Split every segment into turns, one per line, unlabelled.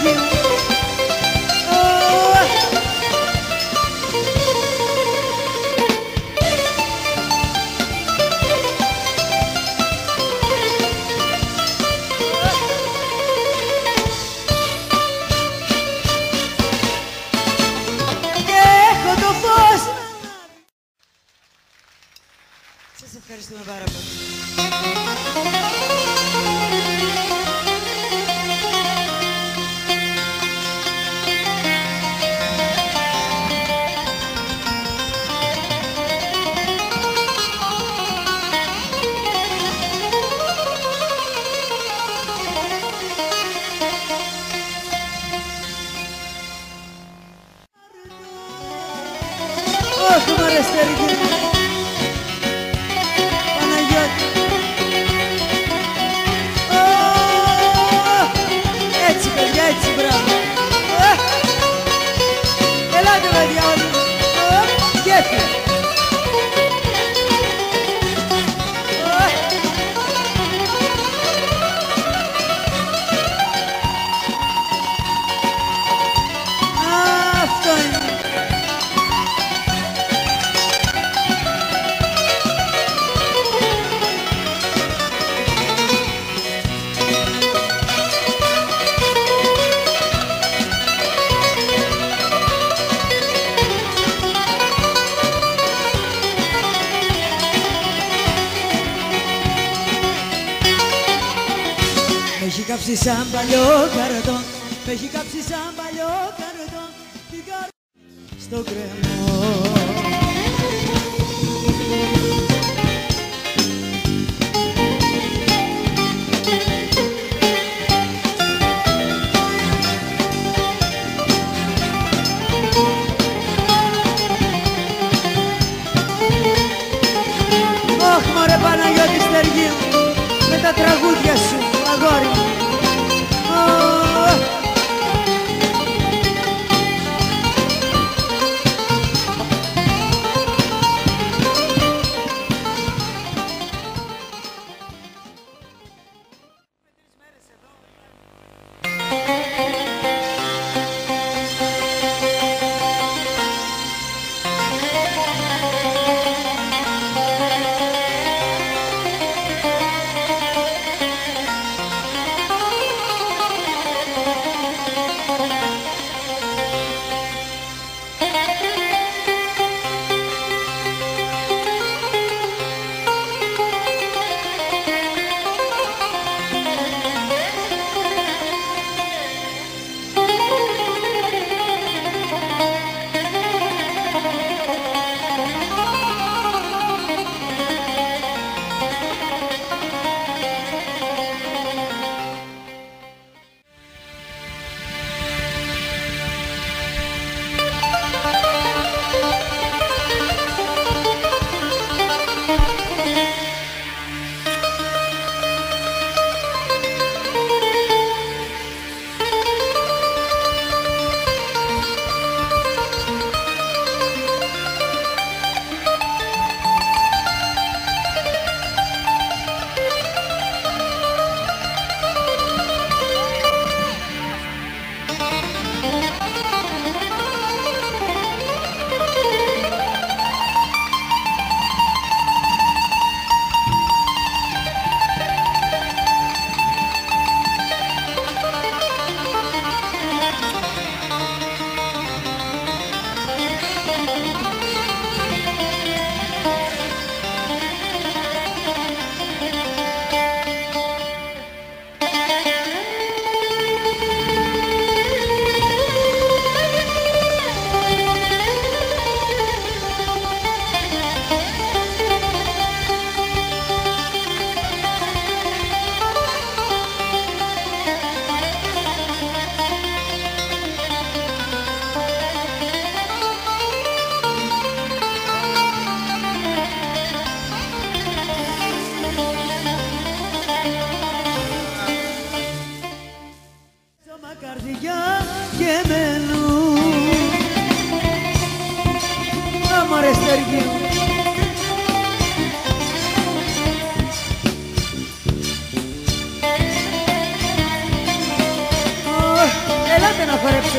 Στεργίου Και έχω το φως να ανάβει. Σας ευχαριστούμε πάρα πολύ. Κάψει σαν παλιό καρτόν Με έχει κάψει σαν παλιό καρτόν Την καρδιά στο κρεμό. Ωχ μωρέ Παναγιώτη Στεργίου με τα τραγούδια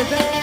baby.